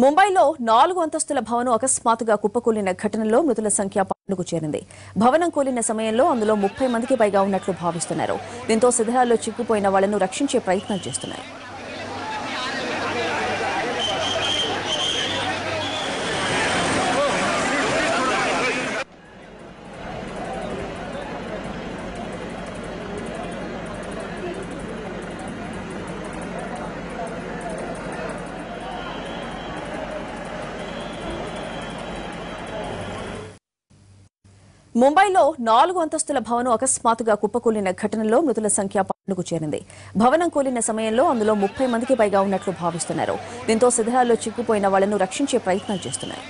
ముంబైలో నాలుగు అంతస్తుల భవనం అకస్మాత్తుగా కుప్పకూలిన ఘటనలో మృతుల సంఖ్య పన్నెండుకు చేరింది. భవనం కూలిన సమయంలో అందులో ముప్పై మందికి పైగా ఉన్నట్లు భావిస్తున్నారు. దీంతో శిథిలాల్లో చిక్కుపోయిన వాళ్ళను రక్షించే ప్రయత్నం చేస్తున్నారు. ముంబైలో నాలుగు అంతస్తుల భవనం అకస్మాత్తుగా కుప్పకూలిన ఘటనలో మృతుల సంఖ్య పన్నెండుకు చేరింది. భవనం కూలిన సమయంలో అందులో ముప్పై మందికి పైగా ఉన్నట్లు భావిస్తున్నారు. దీంతో శిథిలాల్లో చిక్కుపోయిన వాళ్ళను రక్షించే ప్రయత్నం చేస్తున్నారు.